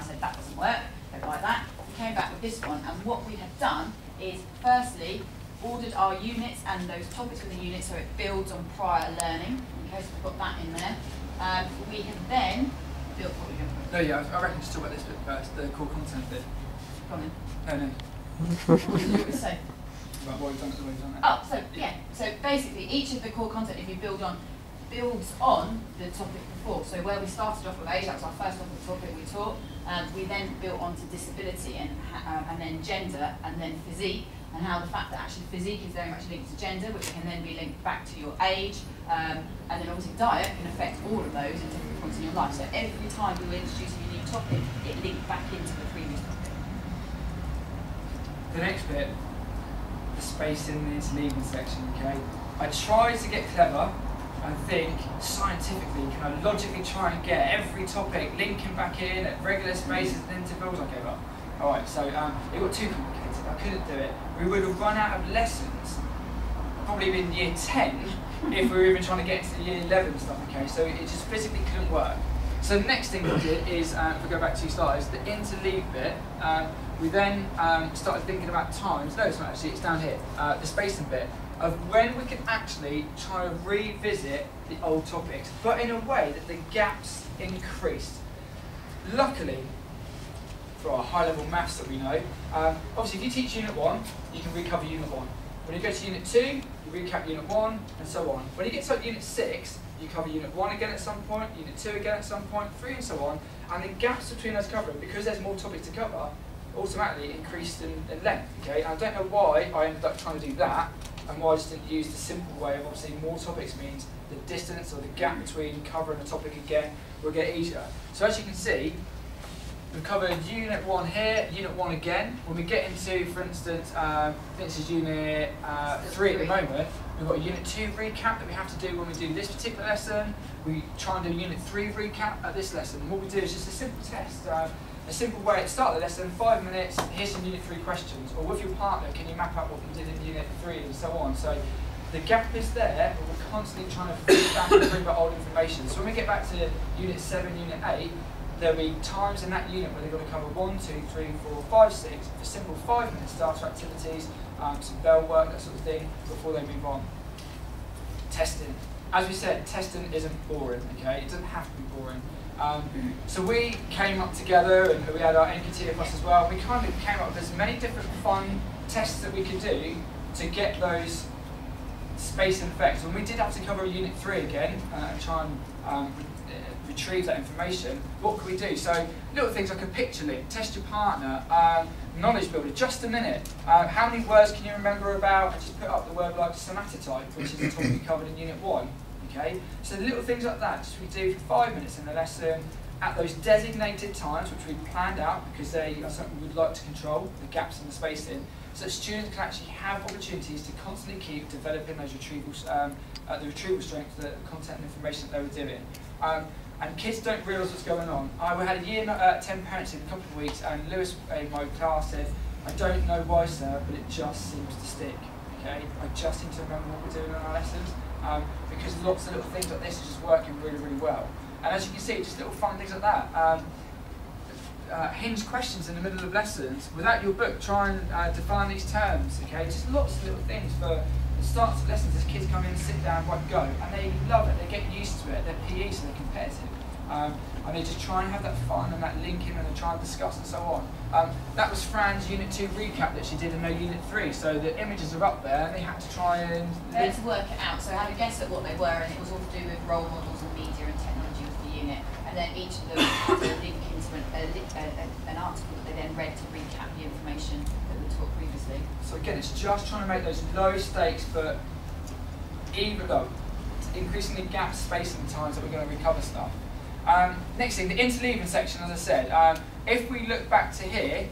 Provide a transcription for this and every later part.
I said that doesn't work, don't like that. We came back with this one, and what we have done is, firstly, ordered our units and those topics within the unit so it builds on prior learning. Okay, so we've got that in there. Um, we have then built what we're going to put. No, yeah, I reckon just talk about this bit first, the core content bit. Go on then. No, no. What did you want me to say? About what we've done, the we've done. Oh, so yeah. So basically, each of the core content, if you build on, builds on the topic before. So where we started off with age, that was our first topic we taught. Um, we then built onto disability and uh, and then gender and then physique and how the fact that actually physique is very much linked to gender, which can then be linked back to your age, um, and then obviously diet can affect all of those at different points in your life. So every time we were introducing a new topic, it linked back into the previous topic. The next bit, the space in the interleaving section, okay? I try to get clever and think scientifically, can I logically try and get every topic linking back in at regular spaces and intervals? I gave up. Alright, so um, it got too complicated. I couldn't do it. We would have run out of lessons, probably in year 10, if we were even trying to get into the year 11 stuff, okay? So it just physically couldn't work. So the next thing we did is, um, if we go back two slides, the interleave bit, um, we then um, started thinking about times, no it's not actually, it's down here, uh, the spacing bit, of when we can actually try to revisit the old topics, but in a way that the gaps increased. Luckily, for our high level maths that we know, um, obviously if you teach unit 1, you can recover unit 1. When you go to unit 2, you recap unit 1, and so on. When you get to like, unit 6, you cover unit 1 again at some point, unit 2 again at some point, 3 and so on, and the gaps between those covering, because there's more topics to cover, automatically increased in, in length. Okay, and I don't know why I ended up trying to do that, and why I just didn't use the simple way of obviously more topics means the distance or the gap between covering a topic again will get easier. So as you can see, we've covered unit one here, unit one again. When we get into, for instance, um, I think this is unit uh, three at the moment, we've got a unit two recap that we have to do when we do this particular lesson. We try and do unit three recap at this lesson. What we do is just a simple test. Uh, a simple way to start the lesson, five minutes, here's some unit three questions. Or with your partner, can you map out what you did in unit three and so on. So the gap is there, but we're constantly trying to feed back and bring back old information. So when we get back to unit seven, unit eight, there'll be times in that unit where they've got to cover one, two, three, four, five, six, for simple five minute starter activities, um, some bell work, that sort of thing, before they move on. Testing. As we said, testing isn't boring, okay? It doesn't have to be boring. Um, so we came up together and we had our NQT across as well. We kind of came up with as many different fun tests that we could do to get those space and effects. When we did have to cover unit three again uh, and try and um, retrieve that information, what could we do? So little things like a picture link, test your partner, um, knowledge builder, just a minute. Uh, how many words can you remember about? I just put up the word like somatotype, which is a topic we covered in unit one. Okay, so little things like that, just we do for five minutes in the lesson at those designated times, which we've planned out because they are something we'd like to control, the gaps in the spacing, so that students can actually have opportunities to constantly keep developing those retrieval, um, uh, the retrieval strength, the content and information that they were doing. Um, and kids don't realise what's going on. I had a year, uh, 10 parents in a couple of weeks, and Lewis in my class said, I don't know why, sir, but it just seems to stick. Okay, I just seem to remember what we're doing in our lessons um, because lots of little things like this are just working really, really well. And as you can see, just little fun things like that. Um, uh, hinge questions in the middle of lessons. Without your book, try and uh, define these terms, okay? Just lots of little things for the start of lessons as kids come in, sit down, right, go. And they love it, they get used to it, they're PE, so they're competitive. Um, and they just try and have that fun and that linking and they try and discuss and so on. Um, that was Fran's Unit 2 recap that she did in her Unit 3, so the images are up there and they had to try and... They had to work it out, so I had a guess at what they were and it was all to do with role models and media and technology of the unit. And then each of them had to link into an, a, a, a, an article that they then read to recap the information that we taught previously. So again, it's just trying to make those low stakes but even though increasing the gap spacing times that we're going to recover stuff. Um, next thing, the interleaving section, as I said, um, if we look back to here,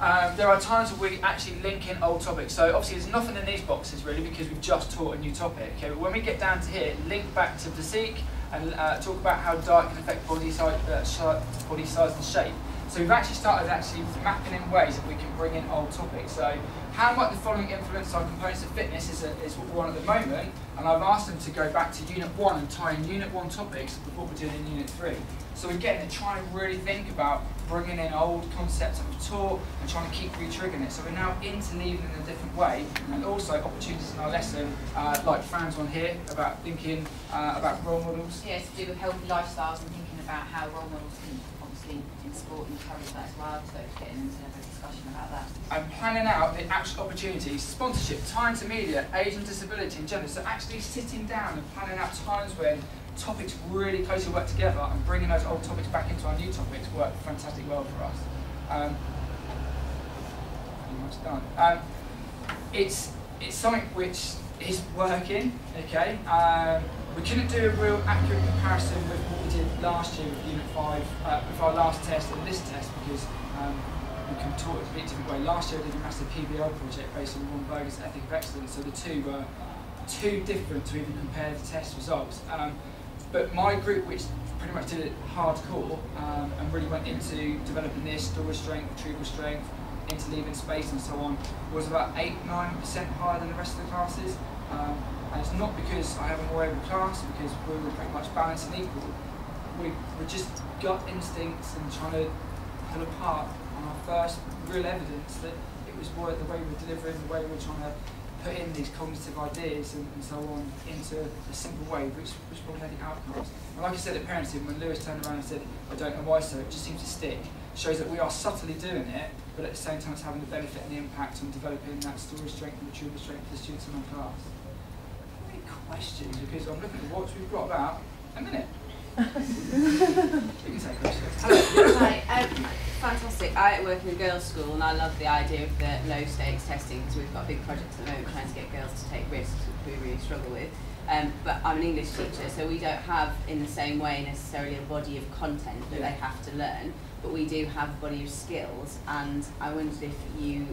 um, there are times where we actually link in old topics. So obviously there's nothing in these boxes really because we've just taught a new topic. Okay, but when we get down to here, link back to physique and uh, talk about how diet can affect body size, uh, body size and shape. So we've actually started actually mapping in ways that we can bring in old topics. So how might the following influence our components of fitness is, a, is what we're on at the moment, and I've asked them to go back to Unit 1 and tie in Unit 1 topics with what we're doing in Unit 3. So we're getting to try and really think about bringing in old concepts that we've taught and trying to keep re-triggering it. So we're now interleaving in a different way, and also opportunities in our lesson, uh, like Fran's on here, about thinking uh, about role models. Yeah, to do with healthy lifestyles and thinking about how role models can in sport encourage that as well. So into a discussion about that. Planning out the actual opportunities, sponsorship, time to media, age and disability and gender. So actually sitting down and planning out times when topics really closely work together and bringing those old topics back into our new topics work fantastic well for us. Um, pretty much done. Um, it's it's something which is working. Okay. Um, we couldn't do a real accurate comparison with what we did last year with Unit 5, uh, with our last test and this test because um, we can talk a bit different way. Last year I did a massive PBL project based on Ron Berger's Ethic of Excellence, so the two were too different to even compare the test results. Um, but my group, which pretty much did it hardcore um, and really went into developing this storage strength, retrieval strength, interleaving space and so on, was about 8 9% higher than the rest of the classes. Um, and it's not because I have a more able class, because we were pretty much balanced and equal. We were just gut instincts and trying to pull apart on our first real evidence that it was the way we were delivering, the way we were trying to put in these cognitive ideas and, and, so on into a simple way, which, which will the outcomes. And like I said at parenting, when Lewis turned around and said, I don't know why so, it just seems to stick, shows that we are subtly doing it, but at the same time it's having the benefit and the impact on developing that storage strength and retrieval strength for the students in our class. Any questions? Because I'm looking at the watch, we've got about a minute. you can take questions. Hi, um, fantastic. I work in a girls' school and I love the idea of the low stakes testing because we've got a big project at the moment trying to get girls to take risks, which we really struggle with. Um, but I'm an English teacher, so we don't have in the same way necessarily a body of content that yeah. they have to learn, but we do have a body of skills. And I wondered if you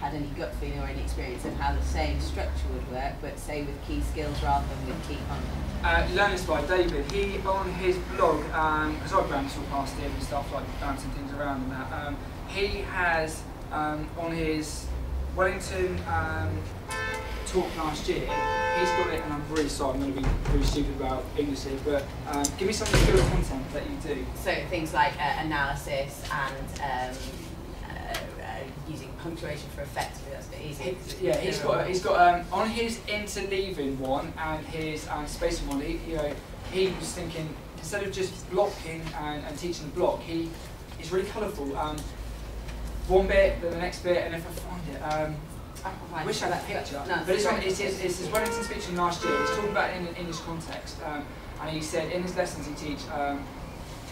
had any gut feeling or any experience of how the same structure would work, but say with key skills rather than with key content? Uh, Learning Spy David, he on his blog, because um, I bounce all past him and stuff like bouncing things around and that, um, he has um, on his Wellington um, talk last year, he's got it, and I'm really sorry, I'm going to be really stupid about English here, but um, give me some of the skills content that you do. So things like uh, analysis and um, using punctuation for effectively. That's a bit easy. yeah, he's got he's got um, on his interleaving one and his um, spacing one. He, you know, he was thinking instead of just blocking and, and teaching the block, he is really colourful. Um, one bit, then the next bit, and if I find it. I wish I had that picture. No, but it's, on, it's, it's, it's his Wellington speech from last year. He's talking about it in an English context. Um, and he said in his lessons he teach um,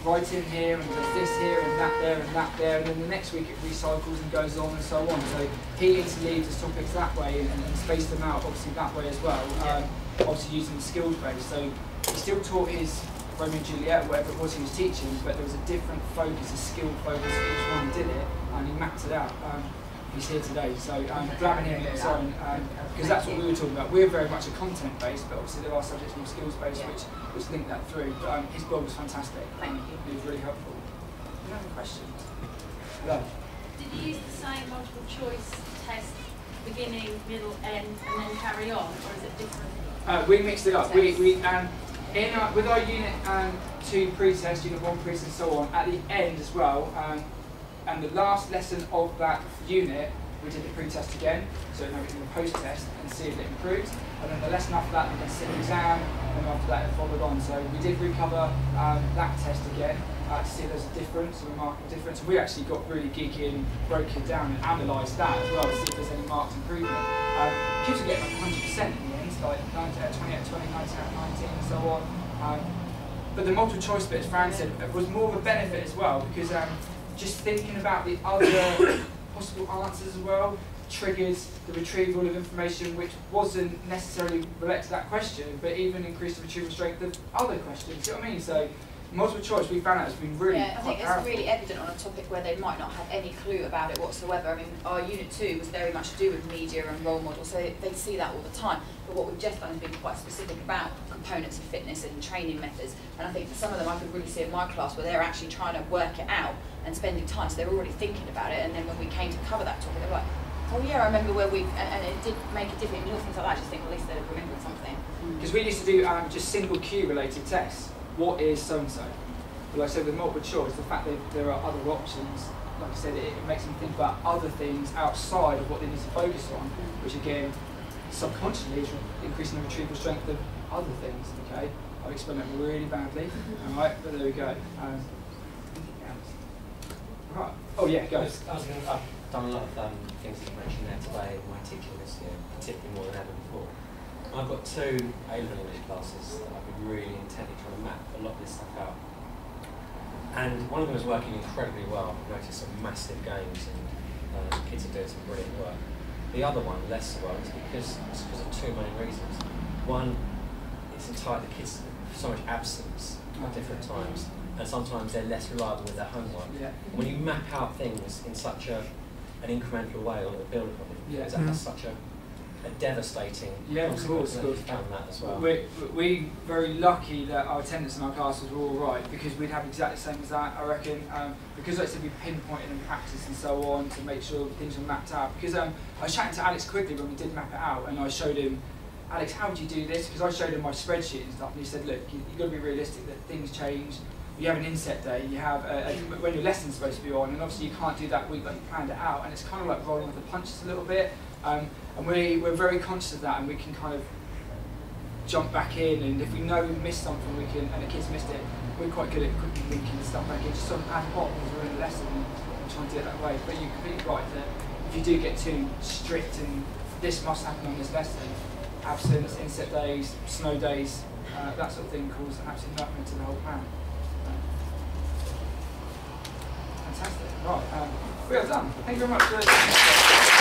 writing here and does this here and that there and that there, and then the next week it recycles and goes on and so on. So he interleaves his topics that way and, and spaced them out obviously that way as well, um, obviously using the skills base. So he still taught his Romeo and Juliet, whatever it was he was teaching, but there was a different focus, a skill focus each one did it, and he mapped it out. Um, he's here today. So I'm um, glad on own because that's what we were talking about. We're very much a content based, but obviously there are subjects more skills based which which link that through. But um, his blog was fantastic. Thank you. It was really helpful. Do you have any questions? Hello. Did you use the same multiple choice test, beginning, middle, end, and then carry on, or is it different? Uh, we mixed it up. We, we um, in our, with our unit um, two pre-test, unit one pre-test, and so on. At the end as well, um, and the last lesson of that unit, we did the pre-test again, so now we did the post-test and see if it improves. And then the lesson after that, we did the exam, and after that it followed on. So we did recover um, that test again uh, to see if there's a difference, a remarkable difference. We actually got really geeky and broke it down and analysed that as well to see if there's any marked improvement. Um, kids are getting like 100% in the end, like 19 out of 20 out of 20, 19 out of 19 and so on. Um, but the multiple choice bit, as Fran said, was more of a benefit as well because um, just thinking about the other possible answers as well triggers the retrieval of information which wasn't necessarily related to that question, but even increased the retrieval strength of other questions. You know what I mean? So multiple choice we found out has been really Yeah, I think it's really evident on a topic where they might not have any clue about it whatsoever. I mean, our unit two was very much to do with media and role models, so they, they see that all the time. But what we've just done is been quite specific about components of fitness and training methods. And I think for some of them, I could really see in my class where they're actually trying to work it out and spending time. So they're already thinking about it. And then when we came to cover that topic, they're like, oh yeah, I remember where we, and, and it did make a difference. Little things like that, I just think, well, at least they're remembering something. Because we used to do um, just single cue related tests. What is so and so? But like I said, with multiple choice, the fact that there are other options, like I said, it, it makes them think about other things outside of what they need to focus on, which again, subconsciously is increasing the retrieval strength of other things. Okay, I've explained that really badly. All right, but there we go. Um, right. Oh yeah, go. I was gonna, I've done a lot of um, things that you mentioned there today in my teaching this year, particularly more than ever before. I've got two A-level English classes that I've been really intently trying to map a lot of this stuff out. And one of them is working incredibly well. I've noticed some massive gains and um, kids are doing some brilliant work. The other one, less well, is because, it's because of two main reasons. One, it's entirely the kids so much absence at different times, and sometimes they're less reliable with their homework. Yeah. When you map out things in such a an incremental way or build upon it, Yeah. because that has such a, a devastating Yeah, of course, of course. found that as well. We we very lucky that our attendance in our classes were all right because we'd have exactly the same as that. I reckon um, because like I said we pinpointed and practiced and so on to make sure things were mapped out. Because um, I was chatting to Alex quickly when we did map it out, and I showed him, Alex, how would you do this? Because I showed him my spreadsheet and stuff, and he said, look, you've got to be realistic that things change. You have an inset day, you have a, a, when your lesson's supposed to be on, and obviously you can't do that week like you planned it out, and it's kind of like rolling with the punches a little bit. Um, and we, we're very conscious of that, and we can kind of jump back in, and if we know we've missed something, we can, and the kids missed it, we're quite good at quickly linking stuff back in, just sort of ad hoc because we're in a lesson and trying to do it that way. But you're completely right that if you do get too strict and this must happen on this lesson, absence, inset days, snow days, uh, that sort of thing causes absolutely nothing to the whole plan. Fantastic. Right, um, we are done. Thank you very much